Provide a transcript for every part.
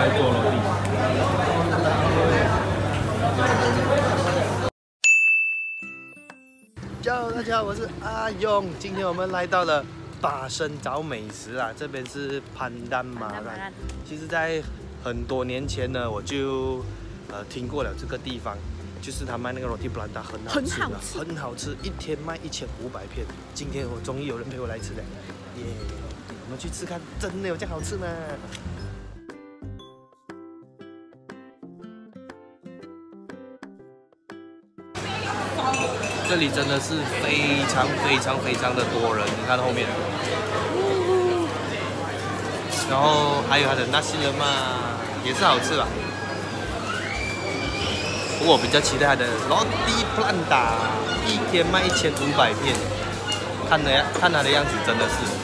在做落地。Hello，大家好，我是阿勇。今天我们来到了巴生找美食啊，这边是潘丹马兰。其实，在很多年前呢，我就呃听过了这个地方，就是他卖那个 roti b l a n d a 很好吃的，很好吃，一天卖一千五百片。今天我终于有人陪我来吃了，耶！我们去吃看，真的有这样好吃吗？这里真的是非常非常非常的多人，你看后面，然后还有他的那些人嘛，也是好吃吧。不过我比较期待他的罗蒂普兰达，一天卖一千五百片，看的，看他的样子真的是。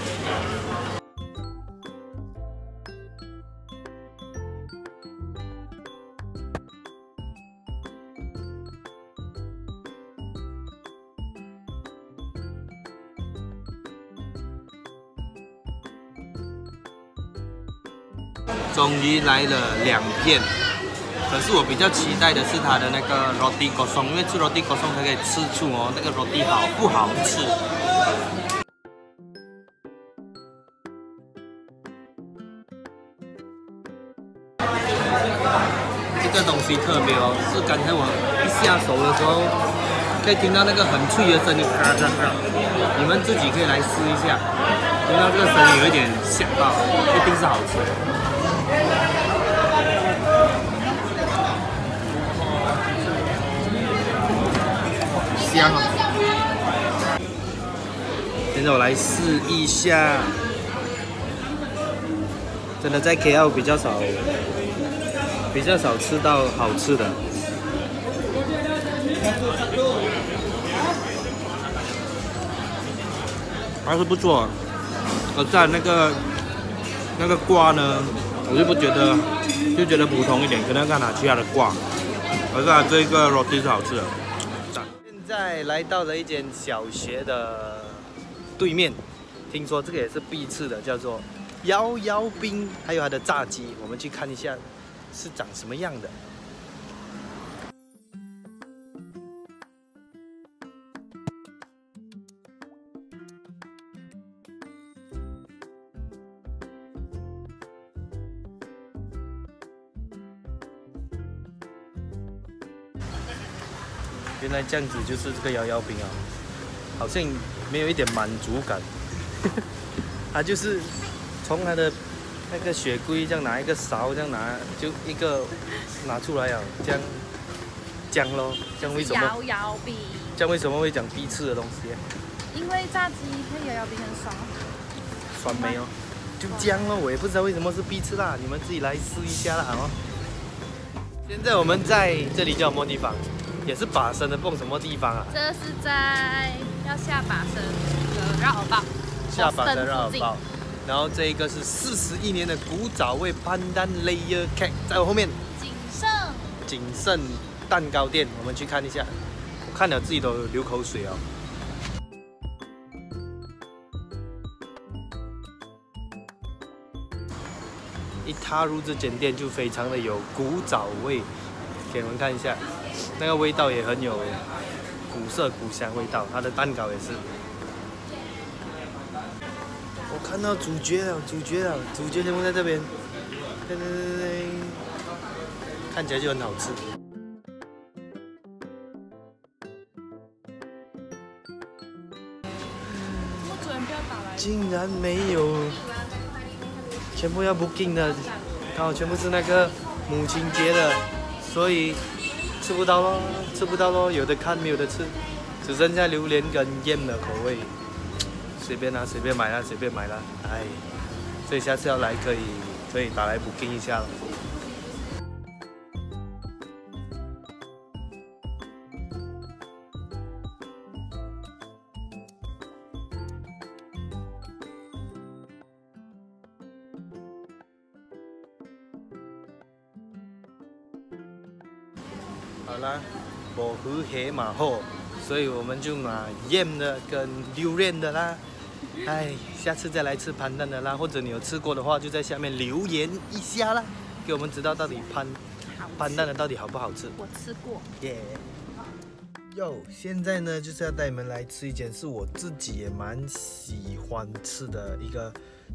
终于来了两片，可是我比较期待的是它的那个 roti gosong，因为吃 roti gosong 才可以吃出哦那个 roti 好不好吃。这个东西特别哦，是刚才我一下手的时候，可以听到那个很脆的声音，咔咔咔。你们自己可以来试一下，听到这个声音有一点吓到，一定是好吃。香啊！现在我来试一下，真的在 KL 比较少，比较少吃到好吃的，还是不错。而在那个那个瓜呢？我就不觉得，就觉得普通一点，可能看哪其他的挂。可是啊这个 roti 是好吃的。现在来到了一间小学的对面，听说这个也是必吃的，叫做幺幺冰，还有它的炸鸡，我们去看一下是长什么样的。原来这样子就是这个摇摇饼啊，好像没有一点满足感。它就是从它的那个雪柜这样拿一个勺这样拿，就一个拿出来啊，这样姜咯，姜为什么？摇摇饼。姜为什么会讲必吃的东西？因为炸鸡配摇摇饼很爽。酸没有？就姜咯，我也不知道为什么是必吃辣，你们自己来试一下啦，好。现在我们在这里叫什么地方？也是把生的蹦什么地方啊？这是在要下把生的绕道，下把生绕道。然后这一个是四十一年的古早味潘丹 Layer Cake，在我后面。景盛。景盛蛋糕店，我们去看一下。我看了自己都流口水哦。一踏入这间店就非常的有古早味，给你们看一下。那个味道也很有古色古香味道，它的蛋糕也是。我看到主角了，主角了，主角全部在这边。对对对对，看起来就很好吃。竟然没有，全部要 booking 的，刚好全部是那个母亲节的，所以。吃不到咯，吃不到咯，有的看没有的吃，只剩下榴莲跟燕的口味，随便啦，随便买啦，随便买啦，哎，所以下次要来可以可以打来补订一下。了。好啦，我和黑马后，所以我们就买燕的跟榴莲的啦。哎，下次再来吃潘蛋的啦，或者你有吃过的话，就在下面留言一下啦。给我们知道到底潘潘蛋的到底好不好吃。我吃过，耶！哟，现在呢就是要带你们来吃一间是我自己也蛮喜欢吃的一个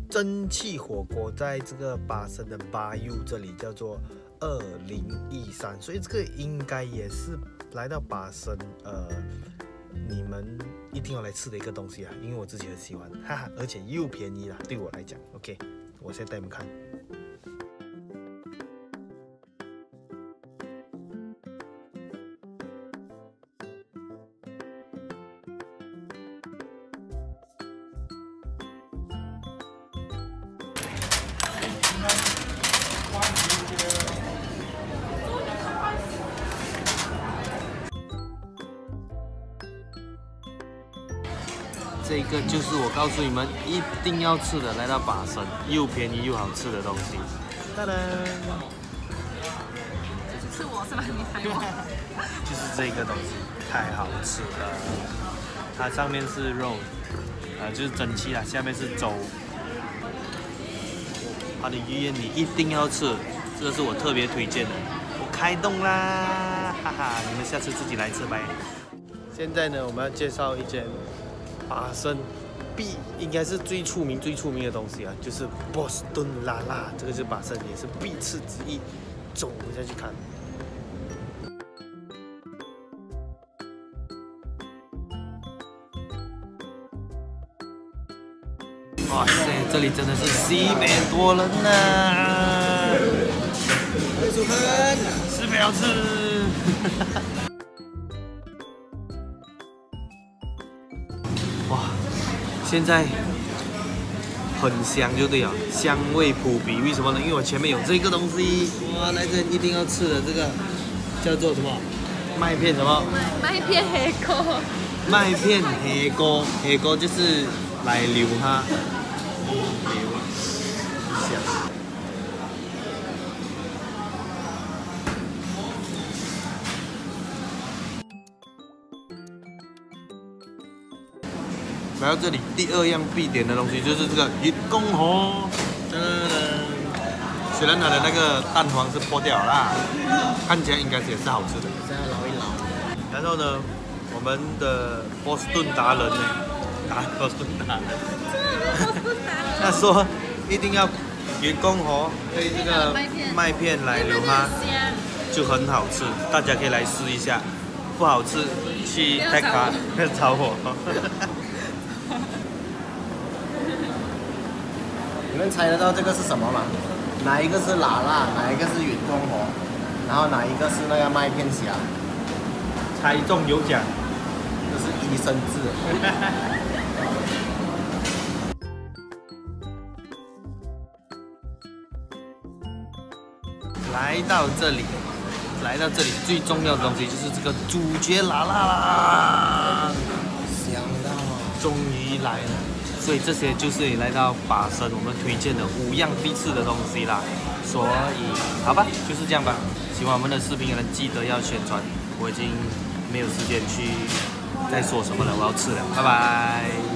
蒸汽火锅，在这个巴生的巴 U 这里叫做二零一三，所以这个应该也是来到巴生呃你们一定要来吃的一个东西啊，因为我自己很喜欢，哈哈，而且又便宜啦，对我来讲，OK，我现在带你们看。这个就是我告诉你们一定要吃的，来到巴生又便宜又好吃的东西。当然，是我是吧？你猜我？就是这个东西太好吃了。它上面是肉，呃，就是蒸汽啦，下面是粥。它的鱼眼你一定要吃，这个是我特别推荐的。我开动啦，哈哈！你们下次自己来吃吧。现在呢，我们要介绍一间巴生必应该是最出名、最出名的东西啊，就是波士顿拉拉，这个是巴生也是必吃之一。走，我们下去看。哇塞，这里真的是西北多人呐、主喷，西北好吃。现在很香就对了，香味扑鼻。为什么呢？因为我前面有这个东西，哇，来这一定要吃的这个叫做什么？麦片什么？麦片黑锅，麦片黑锅，黑锅就是来流哈，来到这里，第二样必点的东西就是这个鱼公河。噔噔虽然它的那个蛋黄是破掉了啦，看起来应该是也是好吃的。这样捞一捞。然后呢，我们的波士顿达人呢，达波士顿达人，他说一定要鱼公河配这个麦片来流哈，就很好吃，大家可以来试一下。不好吃去泰卡找我找我。你们猜得到这个是什么吗？哪一个是辣辣，哪一个是云公河，然后哪一个是那个麦片侠？猜中有奖。这是医生字。来到这里，来到这里最重要的东西就是这个主角啦啦啦，想到啊！终于来了。所以这些就是你来到法生我们推荐的五样必吃的东西啦。所以好吧，就是这样吧。喜欢我们的视频的人记得要宣传，我已经没有时间去再说什么了，我要吃了，拜拜。